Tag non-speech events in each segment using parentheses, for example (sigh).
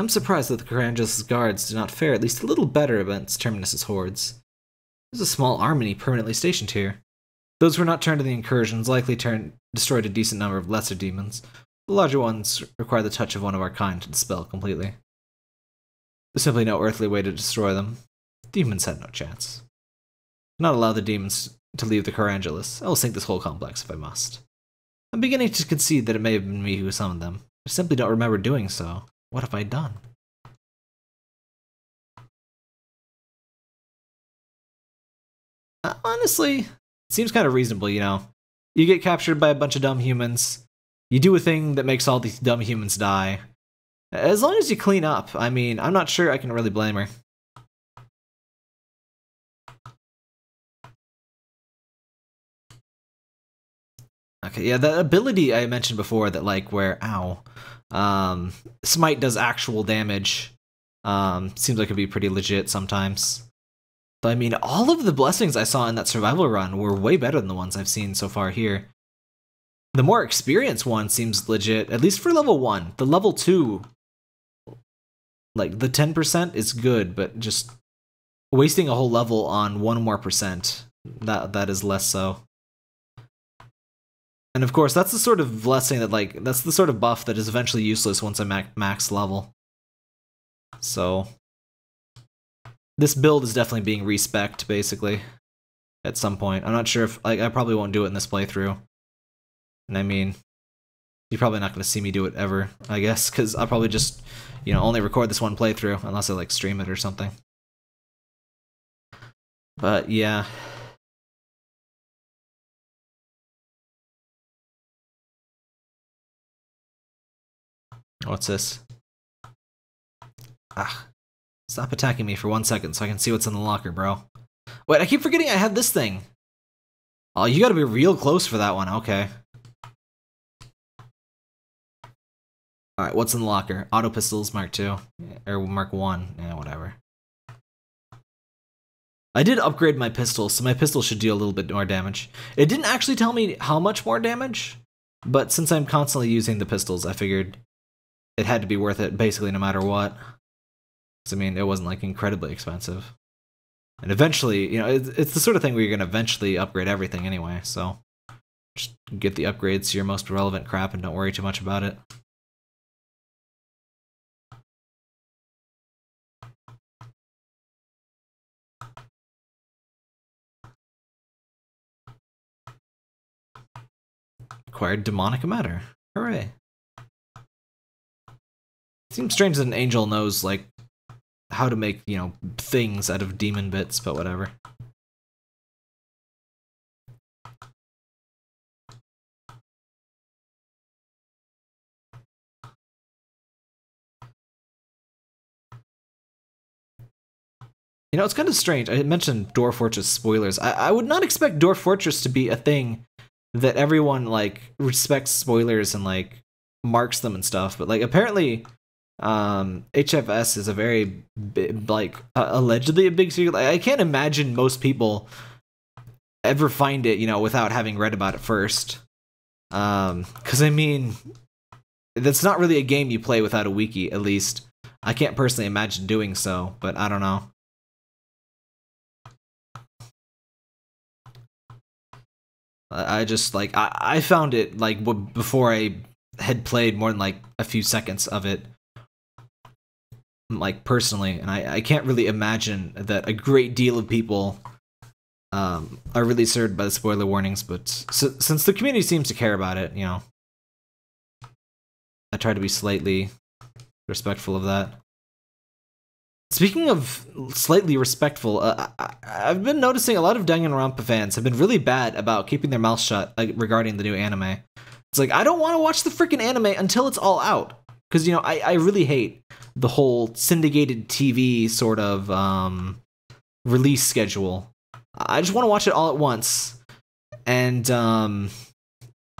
I'm surprised that the Carangelus guards did not fare at least a little better against Terminus's hordes. There's a small army permanently stationed here. Those who were not turned to the incursions likely turned destroyed a decent number of lesser demons. The larger ones require the touch of one of our kind to dispel completely. There's simply no earthly way to destroy them. Demons had no chance. Not allow the demons to leave the Carangelus. I will sink this whole complex if I must. I'm beginning to concede that it may have been me who summoned them. I simply don't remember doing so. What have I done? Uh, honestly, seems kind of reasonable, you know. You get captured by a bunch of dumb humans. You do a thing that makes all these dumb humans die. As long as you clean up, I mean, I'm not sure I can really blame her. Okay, yeah, the ability I mentioned before that like where ow, um, smite does actual damage. Um, seems like it'd be pretty legit sometimes. But I mean, all of the blessings I saw in that survival run were way better than the ones I've seen so far here. The more experienced one seems legit, at least for level one. The level two, like the 10% is good, but just wasting a whole level on one more percent, that that is less so. And of course, that's the sort of blessing that, like, that's the sort of buff that is eventually useless once I'm at max level. So, this build is definitely being respec basically, at some point. I'm not sure if, like, I probably won't do it in this playthrough. And I mean, you're probably not going to see me do it ever, I guess, because I'll probably just, you know, only record this one playthrough, unless I, like, stream it or something. But, yeah. What's this? Ah. Stop attacking me for one second so I can see what's in the locker, bro. Wait, I keep forgetting I had this thing. Oh, you gotta be real close for that one. Okay. Alright, what's in the locker? Auto pistols, Mark 2. Or Mark 1. Yeah, whatever. I did upgrade my pistol, so my pistol should deal a little bit more damage. It didn't actually tell me how much more damage, but since I'm constantly using the pistols, I figured it had to be worth it basically no matter what. Because, I mean, it wasn't like incredibly expensive. And eventually, you know, it's, it's the sort of thing where you're going to eventually upgrade everything anyway, so just get the upgrades to your most relevant crap and don't worry too much about it. Acquired demonic matter. Hooray. Seems strange that an angel knows, like, how to make, you know, things out of demon bits, but whatever. You know, it's kind of strange. I mentioned Dwarf Fortress spoilers. I, I would not expect Dwarf Fortress to be a thing that everyone, like, respects spoilers and, like, marks them and stuff, but, like, apparently um, HFS is a very big, like uh, allegedly a big secret. I can't imagine most people ever find it, you know, without having read about it first. Um, because I mean, that's not really a game you play without a wiki. At least I can't personally imagine doing so, but I don't know. I just like I, I found it like before I had played more than like a few seconds of it like personally, and I, I can't really imagine that a great deal of people um, are really served by the spoiler warnings. But so, since the community seems to care about it, you know, I try to be slightly respectful of that. Speaking of slightly respectful, uh, I, have been noticing a lot of Danganronpa fans have been really bad about keeping their mouth shut uh, regarding the new anime. It's like I don't want to watch the freaking anime until it's all out because you know I, I really hate the whole syndicated TV sort of um, release schedule. I just want to watch it all at once, and um,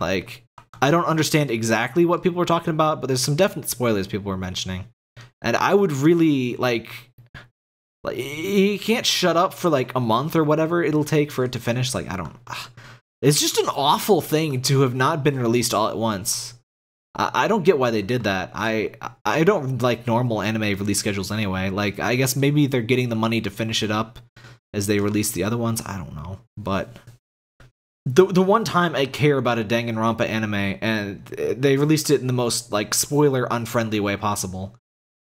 like I don't understand exactly what people were talking about, but there's some definite spoilers people were mentioning, and I would really like. Like you can't shut up for like a month or whatever it'll take for it to finish. Like I don't. It's just an awful thing to have not been released all at once. I, don't get why they did that. I I don't like normal anime release schedules anyway. Like I guess maybe they're getting the money to finish it up as they release the other ones. I don't know, but the the one time I care about a Danganronpa anime, and they released it in the most like spoiler unfriendly way possible.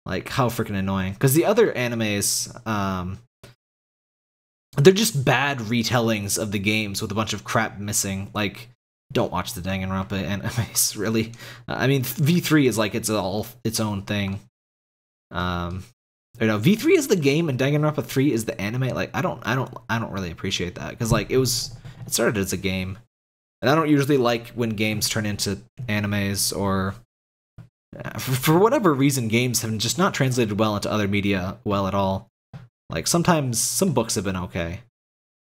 Like how freaking annoying! Because the other animes, um, they're just bad retellings of the games with a bunch of crap missing. Like, don't watch the Danganronpa animes. (laughs) Really, I mean, V three is like it's all its own thing. Um, you know, V three is the game and Danganronpa three is the anime. Like, I don't, I don't, I don't really appreciate that because like it was it started as a game. And I don't usually like when games turn into animes or for whatever reason games have just not translated well into other media well at all. Like sometimes some books have been okay.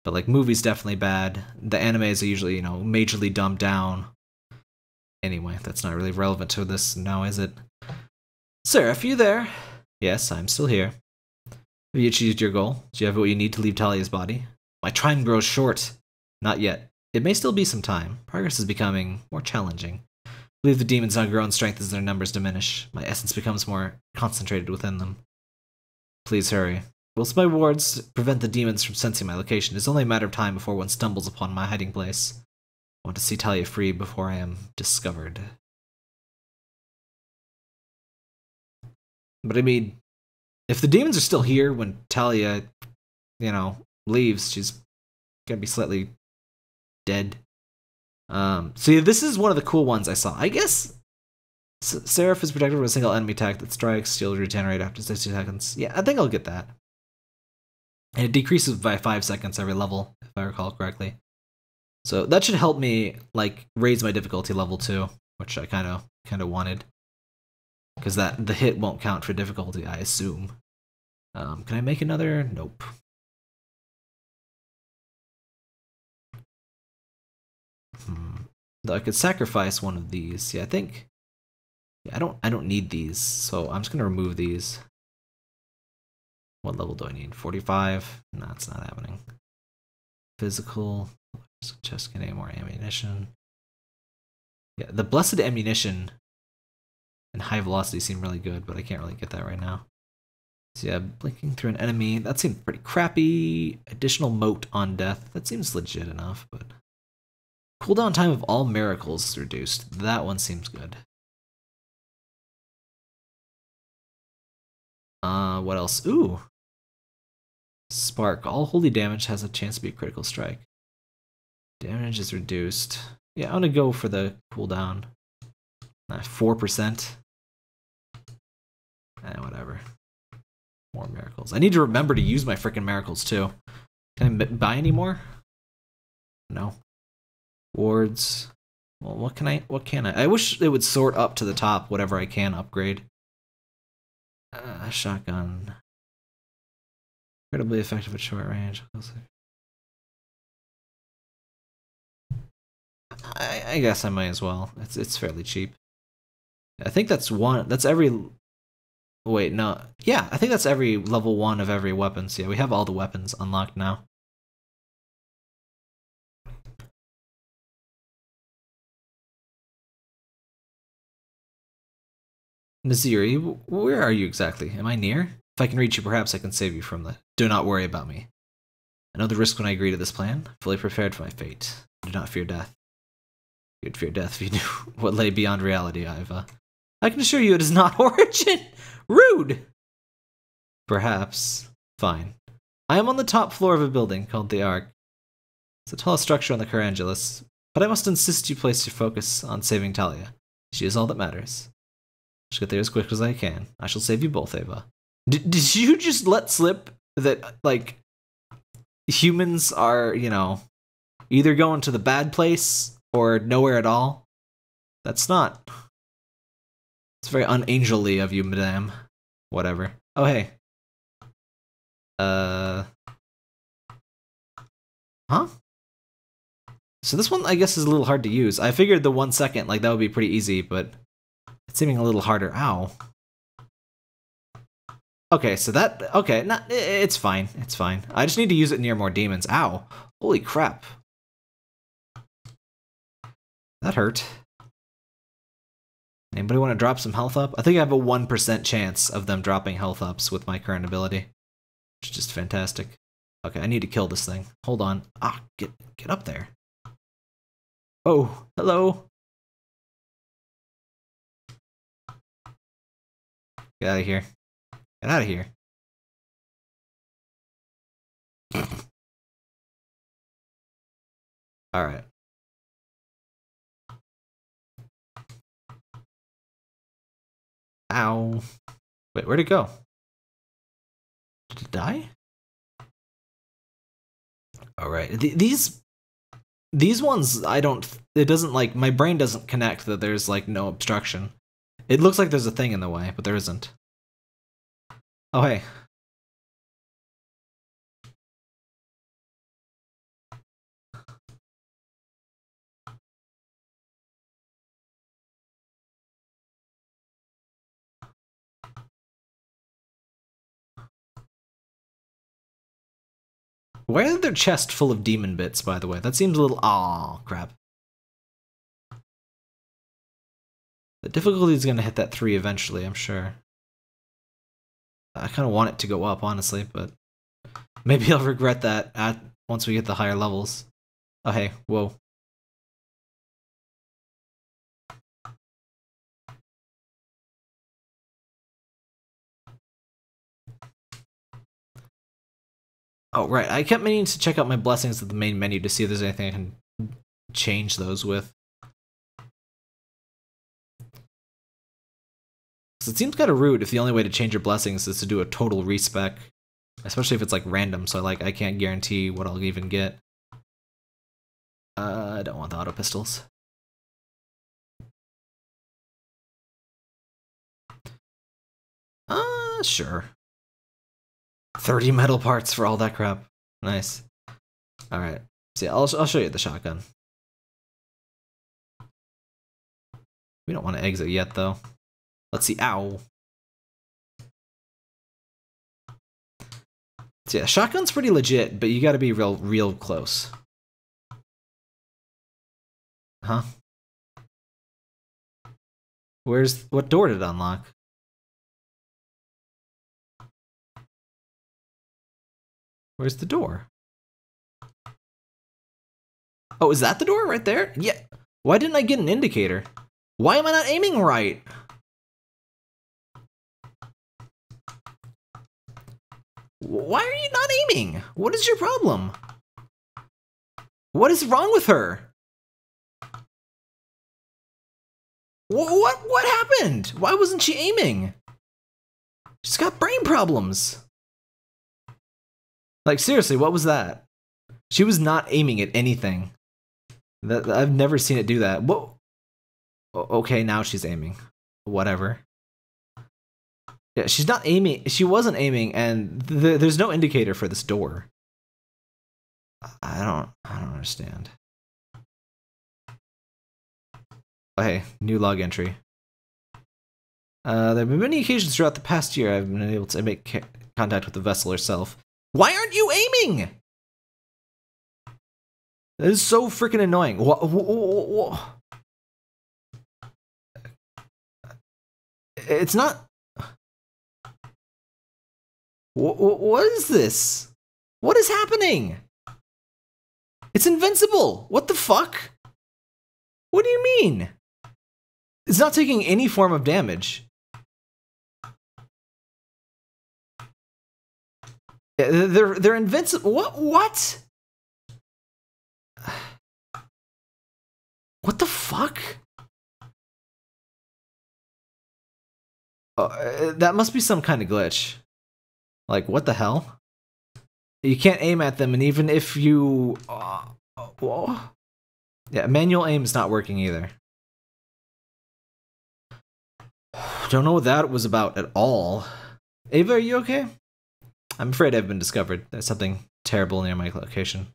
But like movies definitely bad. The animes are usually, you know, majorly dumbed down. Anyway, that's not really relevant to this now, is it? Seraph, you there? Yes, I'm still here. Have you achieved your goal? Do you have what you need to leave Talia's body? My time grows short. Not yet. It may still be some time. Progress is becoming more challenging. I believe the demons now grow in strength as their numbers diminish. My essence becomes more concentrated within them. Please hurry. Whilst my wards prevent the demons from sensing my location, it's only a matter of time before one stumbles upon my hiding place. I want to see Talia free before I am discovered. But I mean, if the demons are still here when Talia, you know, leaves, she's gonna be slightly dead. Um, so yeah, this is one of the cool ones I saw. I guess Seraph is protected from a single enemy attack that strikes. She'll regenerate after 60 seconds. Yeah, I think I'll get that. And it decreases by 5 seconds every level, if I recall correctly. So that should help me like raise my difficulty level too, which I kind of kind of wanted. Because that the hit won't count for difficulty, I assume. Um, can I make another? Nope. Hmm. I could sacrifice one of these. Yeah, I think. Yeah, I don't. I don't need these, so I'm just gonna remove these. What level do I need? 45? No, it's not happening. Physical. Just getting more ammunition. Yeah, the blessed ammunition and high velocity seem really good, but I can't really get that right now. So yeah, blinking through an enemy, that seems pretty crappy. Additional moat on death, that seems legit enough, but Cooldown time of all miracles is reduced. That one seems good. Uh, what else? Ooh. Spark. All holy damage has a chance to be a critical strike. Damage is reduced. Yeah, I'm gonna go for the cooldown. Uh, 4%. Eh, whatever. More miracles. I need to remember to use my freaking miracles too. Can I buy any more? No wards. Well, what can I? What can I? I wish it would sort up to the top whatever I can upgrade. Uh, shotgun. Incredibly effective at short range. I, I guess I might as well. It's it's fairly cheap. I think that's one. That's every. Wait, no. Yeah, I think that's every level one of every weapon. So yeah, we have all the weapons unlocked now. Naziri, where are you exactly? Am I near? If I can reach you, perhaps I can save you from the. Do not worry about me. I know the risk when I agree to this plan. Fully prepared for my fate. I Do not fear death. You'd fear death if you (laughs) knew what lay beyond reality, Ava. I can assure you it is not (laughs) origin. Rude. Perhaps. Fine. I am on the top floor of a building called the Ark. It's the tallest structure on the Carangelus, but I must insist you place your focus on saving Talia. She is all that matters. I shall get there as quick as I can. I shall save you both, Ava. Did you just let slip that, like, humans are, you know, either going to the bad place or nowhere at all? That's not. It's very unangelly of you, madame. Whatever. Oh, hey. Uh. Huh? So this one, I guess, is a little hard to use. I figured the one second, like, that would be pretty easy, but it's seeming a little harder. Ow. Okay, so that okay, not it's fine. It's fine. I just need to use it near more demons. Ow. Holy crap. That hurt. Anybody want to drop some health up? I think I have a 1% chance of them dropping health ups with my current ability. Which is just fantastic. Okay, I need to kill this thing. Hold on. Ah, get get up there. Oh, hello. Get out of here. Get out of here. (laughs) Alright. Ow. Wait, where'd it go? Did it die? Alright. Th these these ones I don't it doesn't like my brain doesn't connect that there's like no obstruction. It looks like there's a thing in the way, but there isn't. Oh hey. Why is their chest full of demon bits, by the way? That seems a little... Aw, crap. The difficulty is going to hit that 3 eventually, I'm sure. I kind of want it to go up, honestly, but... Maybe I'll regret that at once we get the higher levels. Oh, hey, whoa. Oh, right. I kept meaning to check out my blessings at the main menu to see if there's anything I can change those with. It seems kind of rude if the only way to change your blessings is to do a total respec. Especially if it's like random, so like I can't guarantee what I'll even get. Uh, I don't want the auto pistols. Uh, sure. 30 metal parts for all that crap. Nice. All right. See, I'll, I'll show you the shotgun. We don't want to exit yet, though. Let's see. Ow. So yeah, shotgun's pretty legit, but you got to be real, real close. Huh? Where's what door did it unlock? Where's the door? Oh, is that the door right there? Yeah. Why didn't I get an indicator? Why am I not aiming right? Why are you not aiming? What is your problem? What is wrong with her? What what, what happened? Why wasn't she aiming? She's got brain problems. Like seriously, what was that? She was not aiming at anything. That I've never seen it do that. What? Okay, now she's aiming. Whatever. Yeah, she's not aiming. She wasn't aiming, and th there's no indicator for this door. I don't. I don't understand. Oh, hey, new log entry. Uh, there have been many occasions throughout the past year I've been able to make contact with the vessel herself. Why aren't you aiming? That is so freaking annoying. What, It's not. What is this? What is happening? It's invincible. What the fuck? What do you mean? It's not taking any form of damage. They're they're invincible. What what? What the fuck? Uh, that must be some kind of glitch. Like what the hell? You can't aim at them, and even if you, whoa. yeah, manual aim is not working either. (sighs) Don't know what that was about at all. Ava, are you okay? I'm afraid I've been discovered. There's something terrible near my location.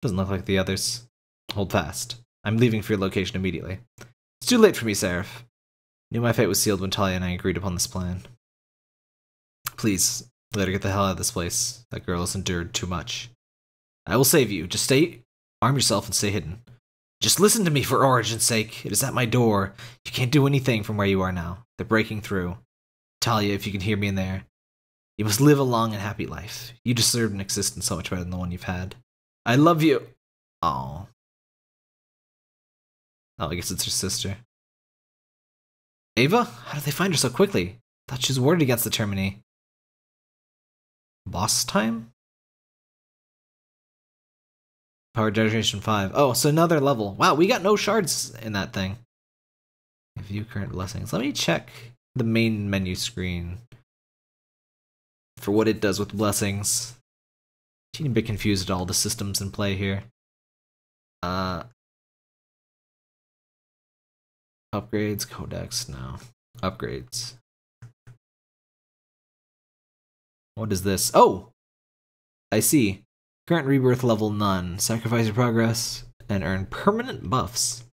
Doesn't look like the others. Hold fast. I'm leaving for your location immediately. It's too late for me, Seraph. Knew my fate was sealed when Talia and I agreed upon this plan. Please, let her get the hell out of this place. That girl has endured too much. I will save you. Just stay, arm yourself and stay hidden. Just listen to me for Origin's sake. It is at my door. You can't do anything from where you are now. They're breaking through. Talia, if you can hear me in there, you must live a long and happy life. You deserve an existence so much better than the one you've had. I love you. Oh. Oh, I guess it's her sister. Ava? How did they find her so quickly? Thought she was warded against the Termini. Boss time? Power Generation 5. Oh, so another level. Wow, we got no shards in that thing. View current blessings. Let me check the main menu screen for what it does with blessings. Teeny bit confused at all the systems in play here. Uh, upgrades, codex, no. Upgrades. What is this? Oh! I see. Current rebirth level none. Sacrifice your progress and earn permanent buffs.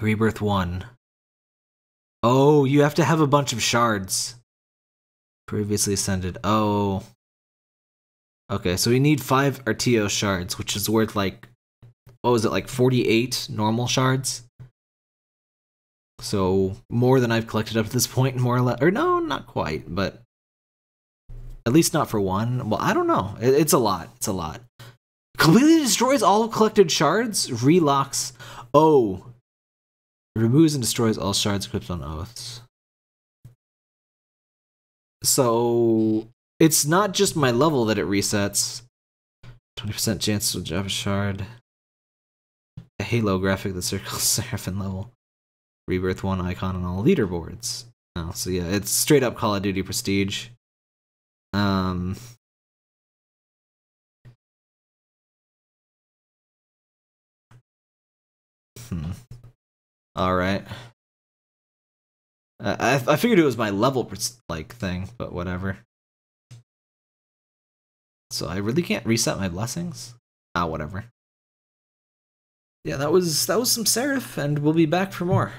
Rebirth 1. Oh, you have to have a bunch of shards. Previously ascended. Oh. Okay, so we need 5 Artio shards, which is worth like, what was it, like 48 normal shards? So more than I've collected up to this point, more or less. Or no, not quite, but at least not for one. Well, I don't know. It, it's a lot. It's a lot. Completely destroys all collected shards. Relocks. Oh. Removes and destroys all shards equipped on oaths. So it's not just my level that it resets. 20% chance to drop a shard. A halo graphic that circles (laughs) Seraphim level. Rebirth 1 icon on all leaderboards. Oh, so yeah, it's straight up Call of Duty Prestige. Um, hmm. All right. I I figured it was my level like thing, but whatever. So I really can't reset my blessings. Ah, whatever. Yeah, that was that was some Seraph, and we'll be back for more.